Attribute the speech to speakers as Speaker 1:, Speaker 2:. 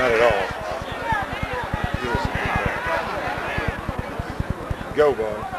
Speaker 1: Not at
Speaker 2: all. Go, boy.